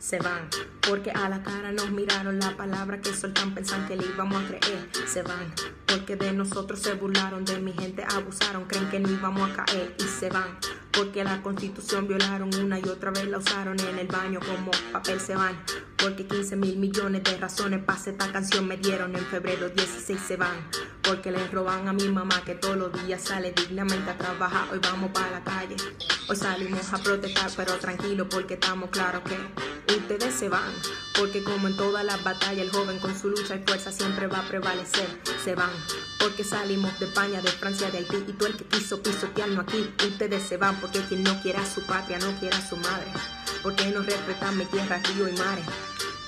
se van. Porque a la cara nos miraron la palabra que soltan, pensan que le íbamos a creer, se van. Porque de nosotros se burlaron, de mi gente abusaron, creen que no íbamos a caer y se van. Porque la constitución violaron una y otra vez la usaron en el baño como papel se van. Porque 15 mil millones de razones para esta canción me dieron en febrero 16 se van. Porque le roban a mi mamá que todos los días sale dignamente a trabajar. Hoy vamos para la calle. Hoy salimos a protestar, pero tranquilo porque estamos claros que ustedes se van. Porque como en todas las batallas el joven con su lucha y fuerza siempre va a prevalecer. Se van. Porque salimos de España, de Francia, de Haití y tú el que quiso pisotearnos aquí. Ustedes se van porque quien no quiera su patria no quiera su madre. Porque no respetan mi tierra, río y mares.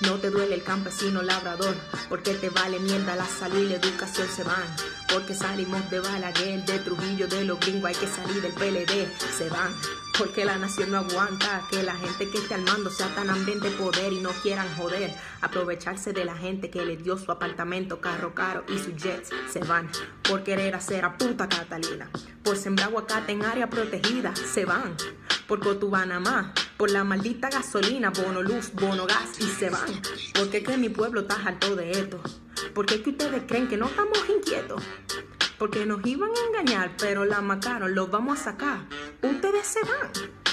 No te duele el campesino labrador, porque te vale mierda la salud y la educación se van. Porque salimos de Balaguer, de Trujillo, de los gringos, hay que salir del PLD, se van. Porque la nación no aguanta que la gente que esté al mando sea tan hambriente de poder y no quieran joder. Aprovecharse de la gente que le dio su apartamento, carro caro y sus jets, se van. Por querer hacer a puta Catalina. Por sembrar aguacate en área protegida, se van. Por Cotubanamá, por la maldita gasolina, bono luz, bono gas y se van. Porque es que mi pueblo está harto de esto. Porque es que ustedes creen que no estamos inquietos. Porque nos iban a engañar, pero la macaron, los vamos a sacar. Ustedes se van.